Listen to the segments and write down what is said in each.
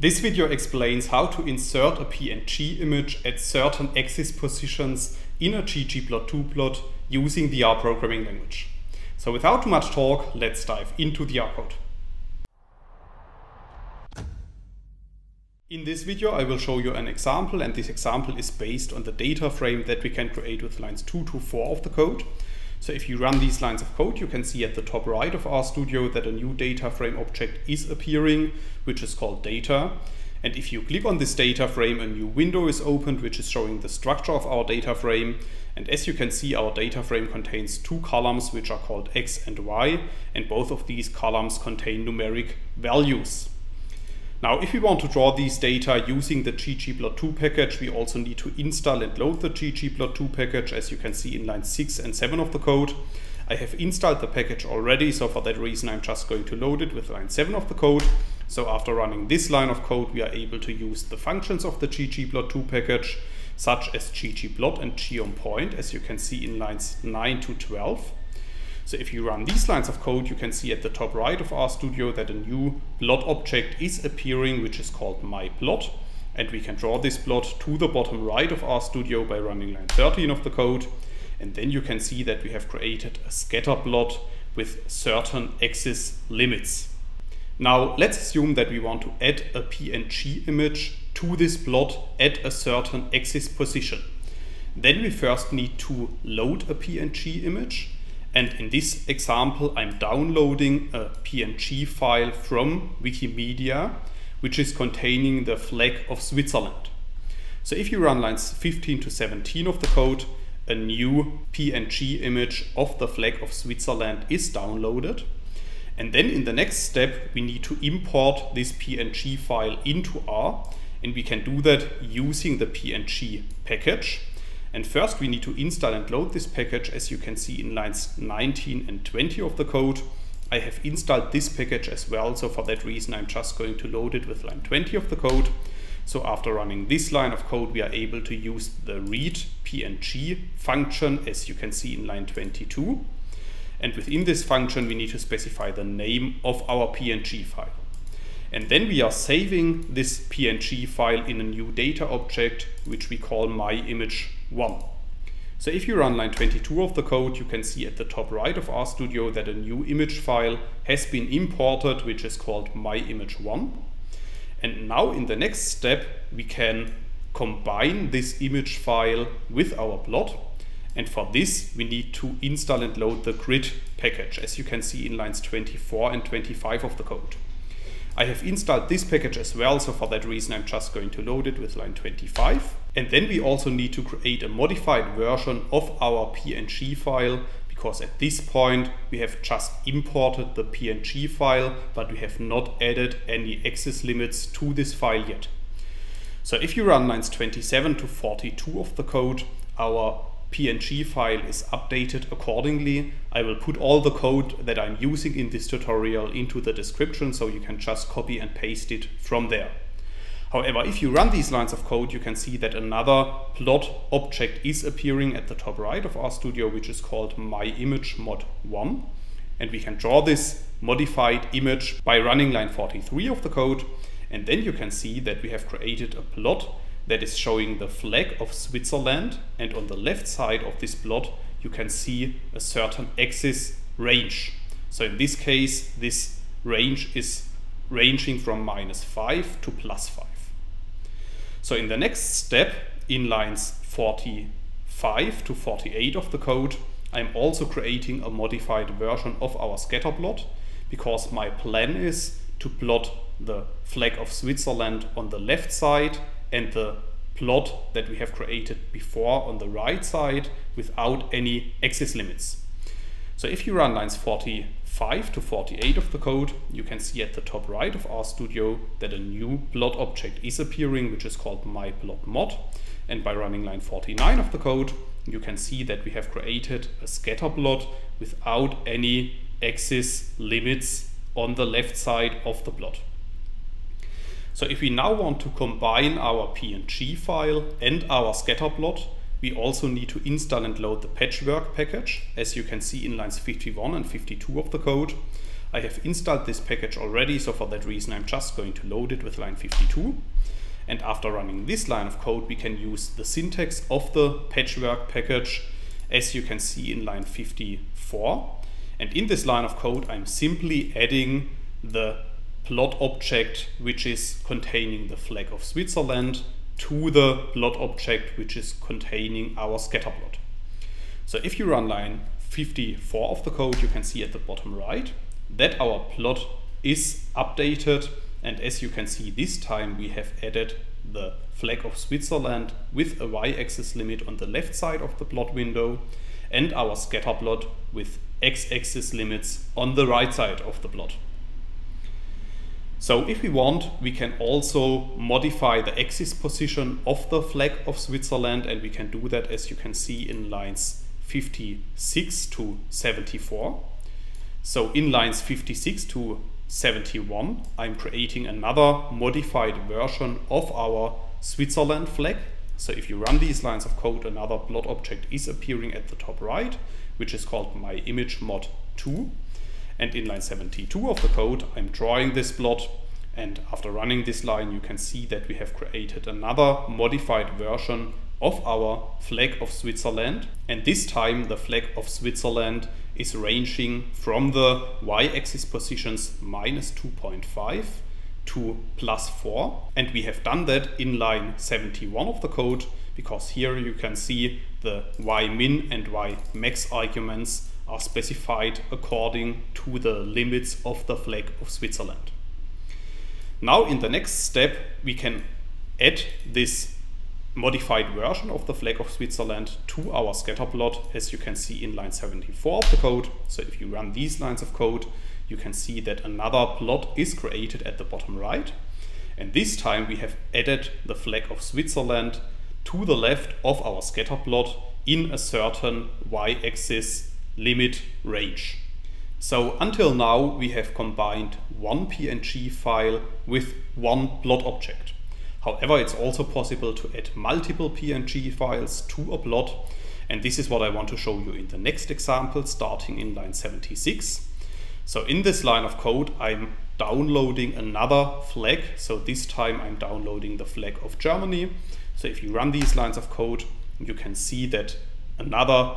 This video explains how to insert a PNG image at certain axis positions in a ggplot2 plot using the R programming language. So without too much talk, let's dive into the R code. In this video I will show you an example and this example is based on the data frame that we can create with lines 2 to 4 of the code. So if you run these lines of code, you can see at the top right of RStudio that a new data frame object is appearing, which is called data. And if you click on this data frame, a new window is opened, which is showing the structure of our data frame. And as you can see, our data frame contains two columns, which are called X and Y. And both of these columns contain numeric values. Now, if we want to draw these data using the ggplot2 package, we also need to install and load the ggplot2 package, as you can see in line 6 and 7 of the code. I have installed the package already, so for that reason I'm just going to load it with line 7 of the code. So after running this line of code, we are able to use the functions of the ggplot2 package, such as ggplot and geompoint, as you can see in lines 9 to 12. So if you run these lines of code, you can see at the top right of RStudio that a new plot object is appearing, which is called myPlot. And we can draw this plot to the bottom right of RStudio by running line 13 of the code. And then you can see that we have created a scatter plot with certain axis limits. Now let's assume that we want to add a PNG image to this plot at a certain axis position. Then we first need to load a PNG image and in this example, I'm downloading a PNG file from Wikimedia, which is containing the flag of Switzerland. So if you run lines 15 to 17 of the code, a new PNG image of the flag of Switzerland is downloaded. And then in the next step, we need to import this PNG file into R. And we can do that using the PNG package. And first we need to install and load this package as you can see in lines 19 and 20 of the code. I have installed this package as well, so for that reason I'm just going to load it with line 20 of the code. So after running this line of code, we are able to use the read png function as you can see in line 22. And within this function, we need to specify the name of our PNG file. And then we are saving this PNG file in a new data object, which we call myImage1. So if you run line 22 of the code, you can see at the top right of RStudio that a new image file has been imported, which is called myImage1. And now in the next step, we can combine this image file with our plot. And for this, we need to install and load the grid package, as you can see in lines 24 and 25 of the code. I have installed this package as well, so for that reason I'm just going to load it with line 25. And then we also need to create a modified version of our PNG file because at this point we have just imported the PNG file, but we have not added any axis limits to this file yet. So if you run lines 27 to 42 of the code, our PNG file is updated accordingly. I will put all the code that I'm using in this tutorial into the description so you can just copy and paste it from there. However, if you run these lines of code, you can see that another plot object is appearing at the top right of RStudio, which is called myImageMod1. And we can draw this modified image by running line 43 of the code. And then you can see that we have created a plot that is showing the flag of Switzerland. And on the left side of this plot, you can see a certain axis range. So in this case, this range is ranging from minus 5 to plus 5. So in the next step, in lines 45 to 48 of the code, I'm also creating a modified version of our scatter plot because my plan is to plot the flag of Switzerland on the left side and the plot that we have created before on the right side without any axis limits. So if you run lines 45 to 48 of the code, you can see at the top right of RStudio that a new plot object is appearing, which is called myPlotMod. And by running line 49 of the code, you can see that we have created a scatter plot without any axis limits on the left side of the plot. So if we now want to combine our PNG file and our scatter plot, we also need to install and load the patchwork package, as you can see in lines 51 and 52 of the code. I have installed this package already, so for that reason I'm just going to load it with line 52. And after running this line of code, we can use the syntax of the patchwork package, as you can see in line 54. And in this line of code, I'm simply adding the plot object which is containing the flag of Switzerland to the plot object which is containing our scatter plot. So if you run line 54 of the code, you can see at the bottom right that our plot is updated and as you can see this time we have added the flag of Switzerland with a y-axis limit on the left side of the plot window and our scatter plot with x-axis limits on the right side of the plot. So if we want, we can also modify the axis position of the flag of Switzerland and we can do that as you can see in lines 56 to 74. So in lines 56 to 71, I'm creating another modified version of our Switzerland flag. So if you run these lines of code, another plot object is appearing at the top right, which is called my image mod 2. And in line 72 of the code, I'm drawing this plot. And after running this line, you can see that we have created another modified version of our flag of Switzerland. And this time the flag of Switzerland is ranging from the y-axis positions minus 2.5 to plus 4. And we have done that in line 71 of the code because here you can see the y min and y max arguments are specified according to the limits of the flag of Switzerland. Now in the next step we can add this modified version of the flag of Switzerland to our scatter plot as you can see in line 74 of the code. So if you run these lines of code you can see that another plot is created at the bottom right and this time we have added the flag of Switzerland to the left of our scatter plot in a certain y-axis limit range. So until now we have combined one PNG file with one plot object. However, it's also possible to add multiple PNG files to a plot and this is what I want to show you in the next example starting in line 76. So in this line of code I'm downloading another flag. So this time I'm downloading the flag of Germany. So if you run these lines of code you can see that another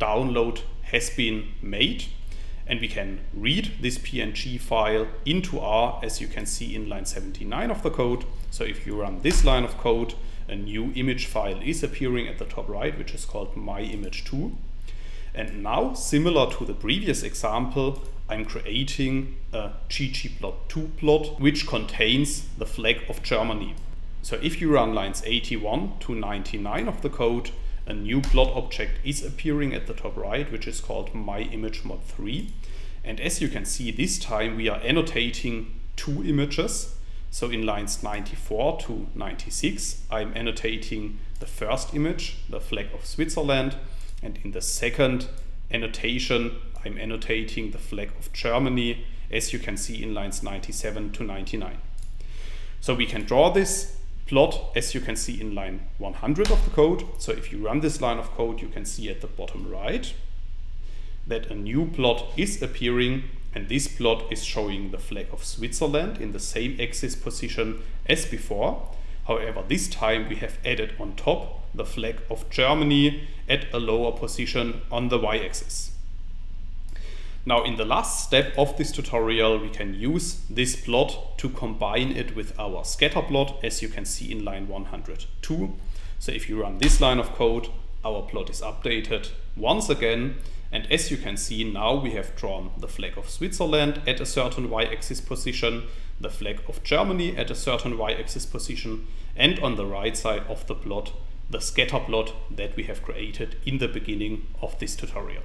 download has been made and we can read this PNG file into R as you can see in line 79 of the code. So if you run this line of code, a new image file is appearing at the top right, which is called myimage2. And now, similar to the previous example, I'm creating a ggplot2 plot, which contains the flag of Germany. So if you run lines 81 to 99 of the code, a new plot object is appearing at the top right, which is called myImageMod3. And as you can see, this time we are annotating two images. So in lines 94 to 96, I'm annotating the first image, the flag of Switzerland. And in the second annotation, I'm annotating the flag of Germany, as you can see in lines 97 to 99. So we can draw this plot as you can see in line 100 of the code. So if you run this line of code, you can see at the bottom right that a new plot is appearing and this plot is showing the flag of Switzerland in the same axis position as before. However, this time we have added on top the flag of Germany at a lower position on the y-axis. Now in the last step of this tutorial we can use this plot to combine it with our scatter plot as you can see in line 102. So if you run this line of code our plot is updated once again and as you can see now we have drawn the flag of Switzerland at a certain y-axis position, the flag of Germany at a certain y-axis position and on the right side of the plot the scatter plot that we have created in the beginning of this tutorial.